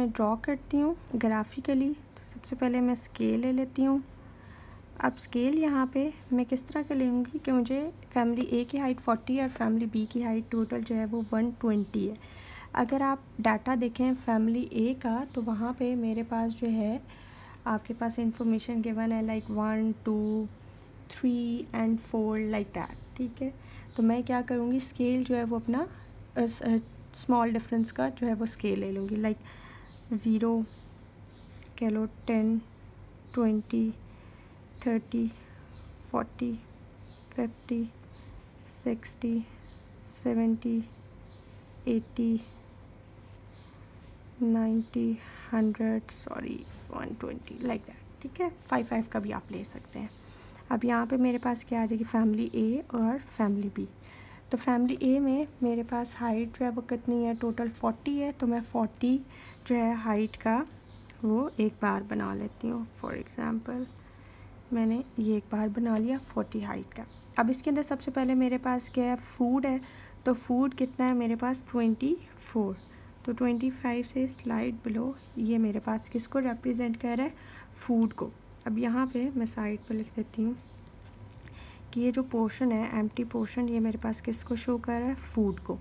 मैं ड्रॉ करती हूँ ग्राफिकली तो सबसे पहले मैं स्केल ले लेती हूँ। अब स्केल यहाँ पे मैं किस तरह का लूँगी कि मुझे फैमिली ए की हाइट 40 और फैमिली बी की हाइट टोटल जो है वो 120 है। अगर आप डाटा देखें फैमिली ए का तो वहाँ पे मेरे पास जो है, आपके पास इंफॉर्मेशन गिवन है like one two three and four like that ठीक है? तो मैं क्या करूँगी स्केल जो है वो अपना स्मॉल डिफरेंस का जो है वो स्केल ले लूँगी। लाइक ज़ीरो, कह लो ten, twenty, thirty, forty, fifty, sixty, seventy, eighty ninety hundred, sorry, one twenty like that ठीक है? फाइव फाइव का भी आप ले सकते हैं। अब यहाँ पे मेरे पास क्या आ जाएगी? फैमिली ए और फैमिली बी तो फैमिली ए में मेरे पास हाइट जो है वो कितनी है? टोटल फोर्टी है तो मैं फोर्टी जो है हाइट का वो एक बार बना लेती हूँ। फॉर एग्ज़ाम्पल मैंने ये एक बार बना लिया फोर्टी हाइट का। अब इसके अंदर सबसे पहले मेरे पास क्या है? फ़ूड है तो फ़ूड कितना है मेरे पास? ट्वेंटी फोर तो ट्वेंटी फाइव से स्लाइड बिलो ये मेरे पास किसको रिप्रेजेंट कर रहा है? फ़ूड को। अब यहाँ पे मैं साइड पर लिख देती हूँ। कि ये जो पोर्शन है एम्प्टी पोर्शन, ये मेरे पास किसको शो कर रहा है? फ़ूड को।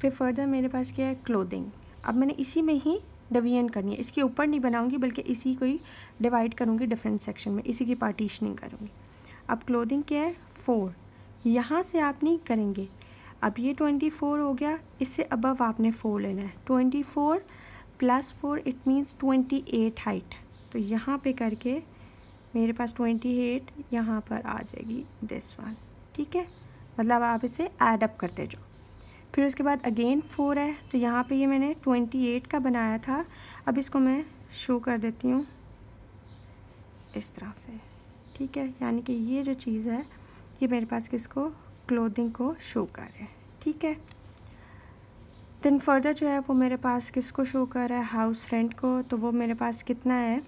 फिर फर्दर मेरे पास क्या है? क्लोदिंग अब मैंने इसी में ही डिवीज़न करनी है। इसके ऊपर नहीं बनाऊँगी, बल्कि इसी को ही डिवाइड करूँगी डिफरेंट सेक्शन में। इसी की पार्टीशनिंग करूँगी। अब क्लोदिंग क्या है? फोर यहाँ से आप नहीं करेंगे। अब ये ट्वेंटी फोर हो गया। इससे अबव आपने फोर लेना है। Twenty four plus four it means twenty eight height तो यहाँ पे करके मेरे पास ट्वेंटी एट यहाँ पर आ जाएगी दिस वन ठीक है? मतलब आप इसे ऐड अप करते जाओ। फिर उसके बाद अगेन फोर है तो यहाँ पे ये मैंने ट्वेंटी एट का बनाया था। अब इसको मैं शो कर देती हूँ इस तरह से, ठीक है? यानी कि ये जो चीज़ है, ये मेरे पास किसको क्लोथिंग को शो कर रहे हैं, ठीक है? देन फर्दर जो है, वो मेरे पास किसको शो कर रहा है? हाउस रेंट को तो वो मेरे पास कितना है?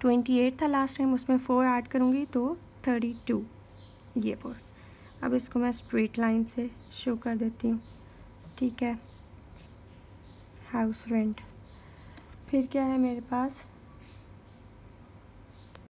ट्वेंटी एट था लास्ट टाइम उसमें फ़ोर ऐड करूँगी तो थर्टी टू ये फोर अब इसको मैं स्ट्रेट लाइन से शो कर देती हूँ। ठीक है? हाउस रेंट फिर क्या है मेरे पास?